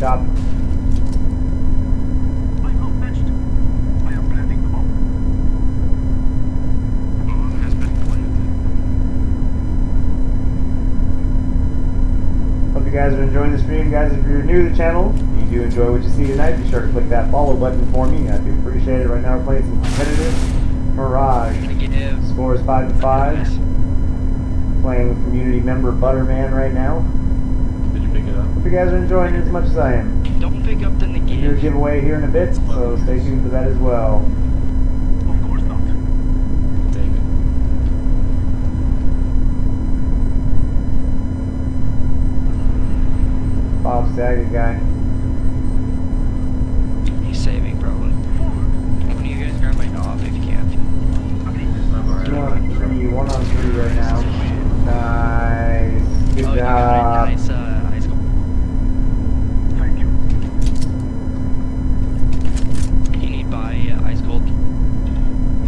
shop. I'm outmatched. I am planting the bomb. Bomb has been planted. Hope you guys are enjoying the stream, guys. If you're new to the channel, and you do enjoy what you see tonight, be sure to click that follow button for me. I'd be appreciated. Right now, we're playing some competitive Mirage. Negative. Score is five to five. Playing with community member Butterman right now. Did you pick it up? Hope you guys are enjoying it as much as I am. Don't pick up the We do a giveaway here in a bit, so stay tuned for that as well. Of course not. Take it. Bob Saget guy. He's saving, probably. Forward. One of you guys grab my knob if you can. I'm alright. Two on three, one on three right now. Nice. Good oh, you got job. a nice uh, ice cold. Thank you. You need buy uh, ice cold.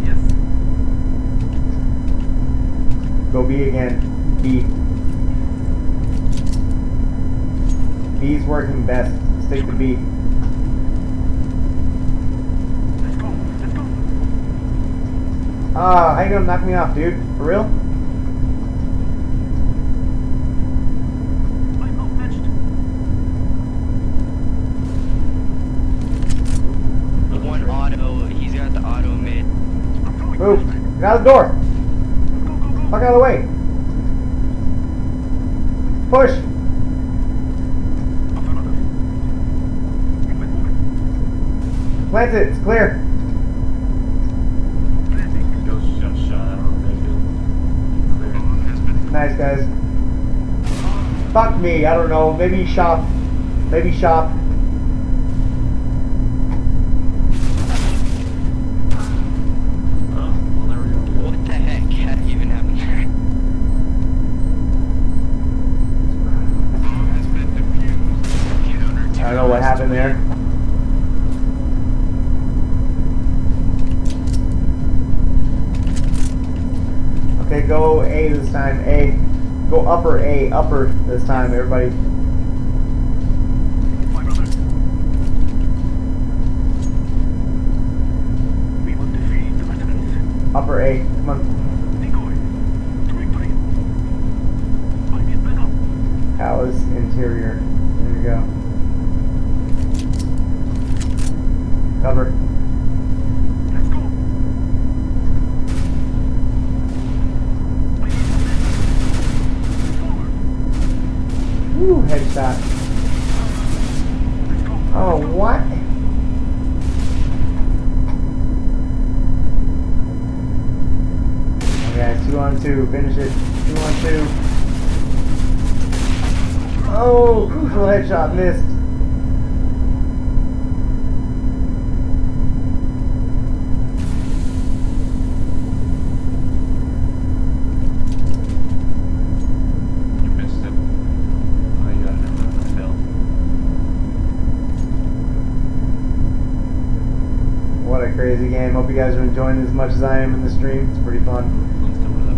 Yes. Go B again. B. B's working best. Stick to B. Let's go. Let's go. Ah, how you gonna knock me off, dude? For real? I'm outmatched. One auto. He's got the auto mid. Move. Get out of the door. Go, go, go. Fuck out of the way. Push. Affirmative. Movement, movement. Plant it. It's clear. Planting. Ghost just shot. I don't know if they're good. Bomb has been Nice, guys. Fuck me. I don't know. Maybe shop. Maybe shop. Oh, well, there we go. What the heck had even happened there? Bomb has been defused. Counter I don't know what happened there. Okay, go A this time. A. Go upper A. Upper this time, everybody. Upper A. Come on. Palace interior. There you go. Cover. Woo, headshot. Oh, what? Okay, two on two. Finish it. Two on two. Oh, crucial headshot missed. You missed it. Oh, you got it. Never mind. I failed. What a crazy game. Hope you guys are enjoying as much as I am in the stream. It's pretty fun. Let's come to that.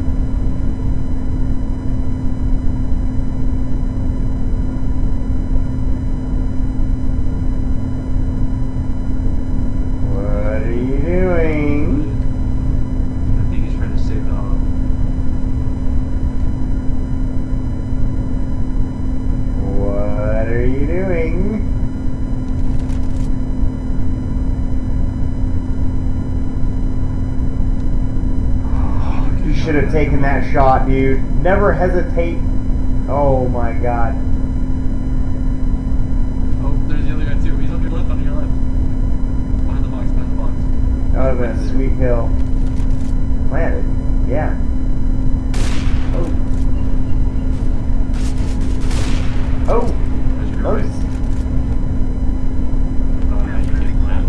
What are you doing? I think he's trying to save the auto. What are you doing? You should have taken that shot, dude. Never hesitate. Oh my god. Oh, there's the other guy too. He's on your left, on your left. Behind the box, behind the box. Oh, that would have been a sweet kill. Planted. Yeah. Oh. Oh. There's your right. Nice. Oh, yeah, you're getting land.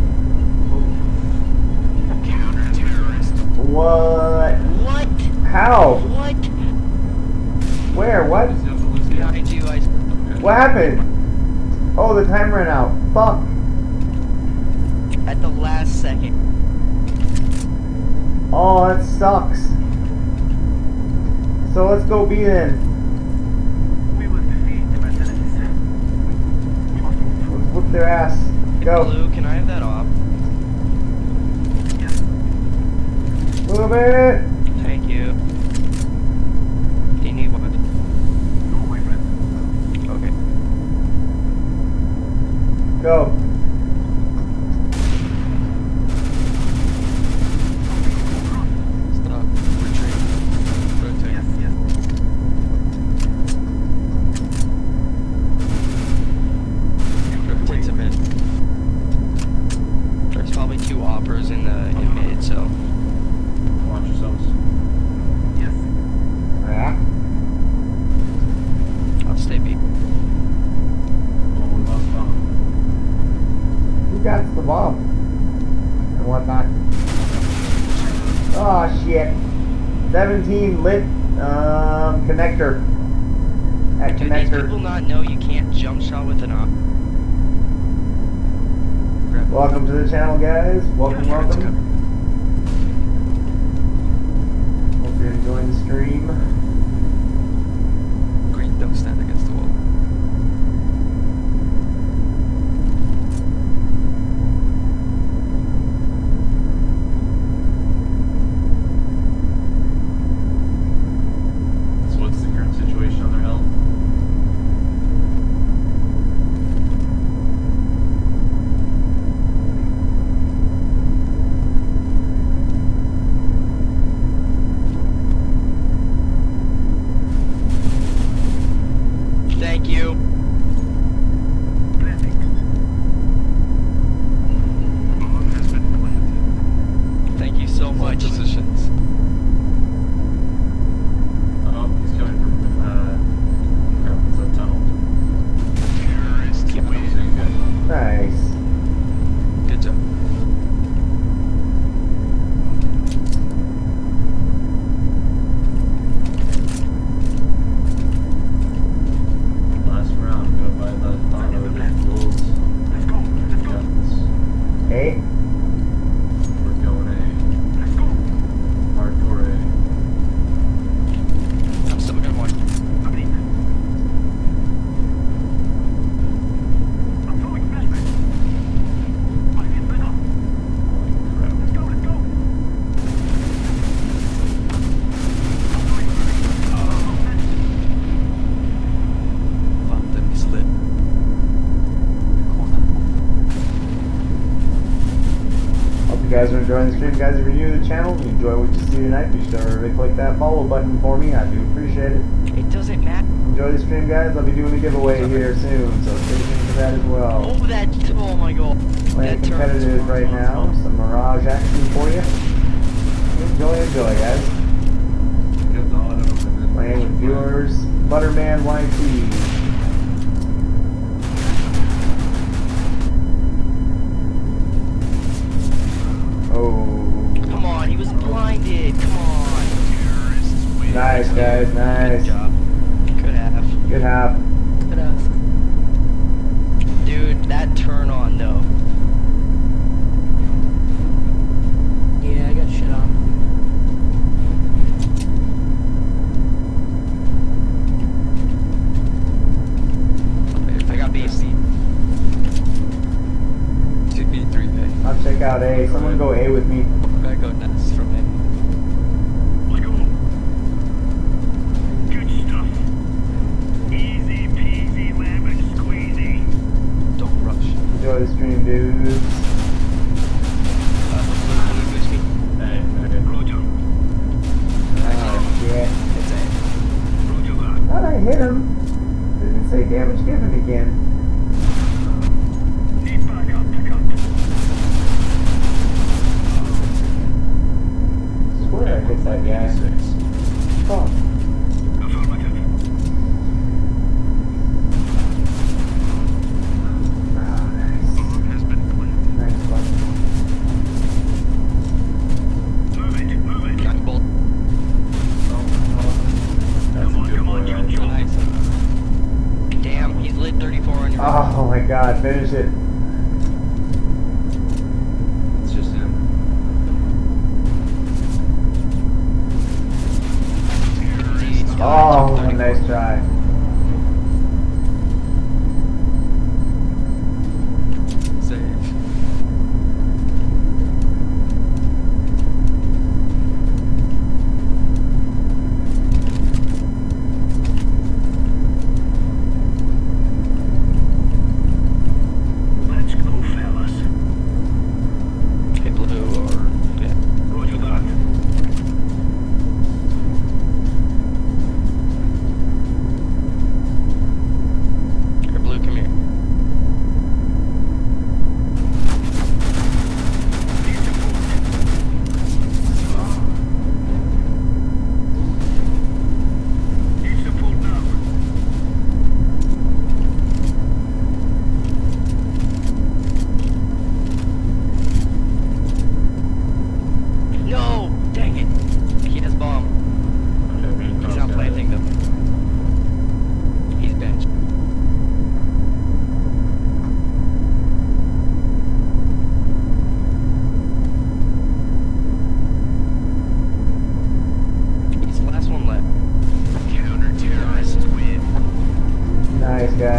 Counter-terrorist. What? What? How? What? Ice. Okay. What happened? Oh, the time ran out. Fuck. At the last second. Oh, that sucks. So let's go B then. We will defeat the veterans. We must move. their ass. Hey, Go. Blue, can I have that off? Move it. Thank you. Do you need what? No, my friend. Okay. Go. Stop. Retreat. Rotate. Yes, yes. Rotate to mid. There's probably two operas in the in mid, so Watch yourselves. Yes. Yeah. I'll stay beat. Oh, we lost bomb. Who got the bomb? And whatnot. Oh shit. 17 lit um, connector. At Do these people connector. not know you can't jump shot with an op? Grab Welcome to the channel, guys. Welcome, Yeah, welcome. Hope you're enjoying the stream. Green, don't stand against the wall. So what's the current situation on their health? Thank you. Planting. Bomb has been planted. Thank you so much. positions. Oh, he's coming from, uh, crap, what's that tunnel? Terrorists Yeah, win. doing good. Nice. Good job. Last round, go by the auto rules. Let's go. Let's go. Got this. Hey. We're going A. Let's go. Hardcore A. I'm still gonna watch. Agreed. I'm throwing flashbang. I need backup. Holy crap. Let's go. Let's go. I'm throwing flashbang. Oh, man. London is lit. Corner. Hope you guys are enjoying the stream. Guys, if you're new to the channel and you enjoy what you see tonight, be sure to click that follow button for me. I do appreciate it. It doesn't matter. Enjoy the stream, guys. I'll be doing a giveaway here soon, so stay tuned for that as well. Oh, that. Oh my god. Playing That turn was competitive right now. Some Mirage action for you. Enjoy, enjoy, guys. Get the auto and then Playing with viewers. Butterman YT. Blinded. Come on. Nice, guys. Nice. Good job. Good half. Good half. Good ass. Dude, that turn on though. Yeah, I got shit on. I got B. Two B, three A. I'll check out A. Someone go A with me. Go Ness from A. That guy. 86. Fuck.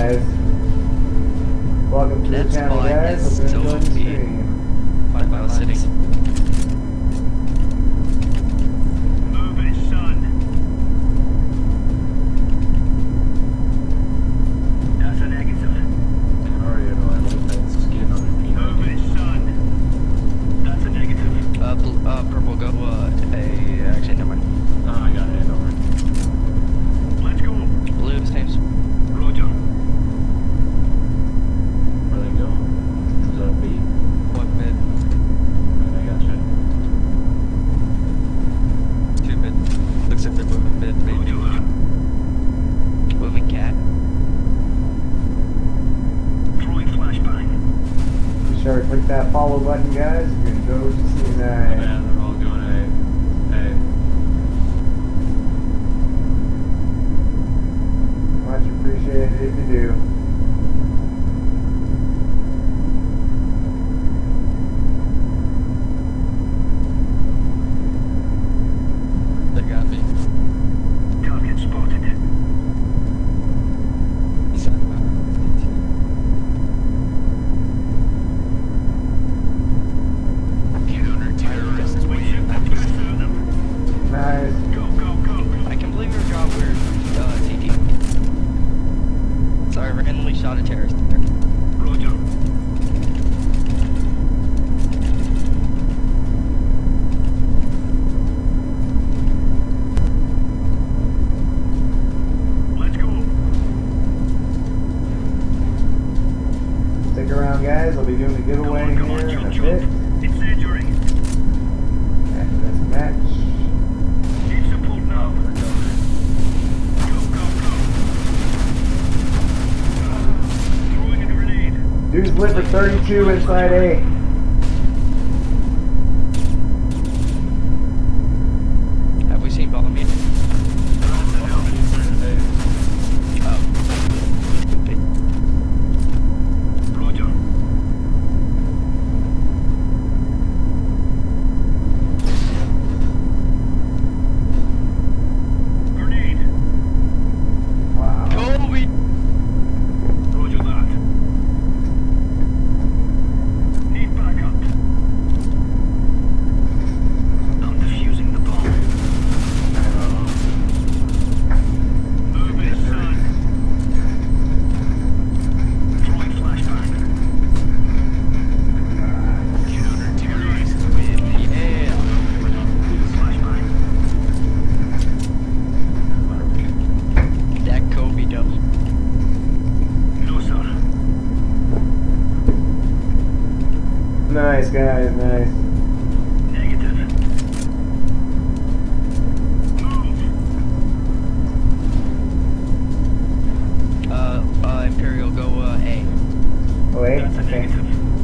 Guys. Welcome to That's the channel, fine, guys. that's Hope you're enjoying the stream. Five mile sitting. Move it, son. That's a negative. How are you? I like that skin on your Move it, son. That's a negative. Uh, uh, purple, go, uh, a, actually, never mind. Oh, I got it. Don't worry. Let's go. Blue, same, s- Roger. Where they go? Is that a B? one mid, Right, I got you. two mid. Looks like they're moving mid, maybe. Roger that. Moving cat. Throwing flashbang. Be sure to click that button, guys. If you enjoy what you see Oh, tonight. man, they're all going A. A. Much appreciated if you do. Randomly shot a terrorist there. Roger. Let's go. Stick around, guys. I'll be doing a Come giveaway on, come here on, in a bit jump. Incendiary. after this match. Need support now. Go, go, go. Throwing a Dude's for 32 inside A. Nice, guys. Nice. Negative. Move. Uh, uh, Imperial, go, uh, A. Oh, wait. That's a Okay. negative.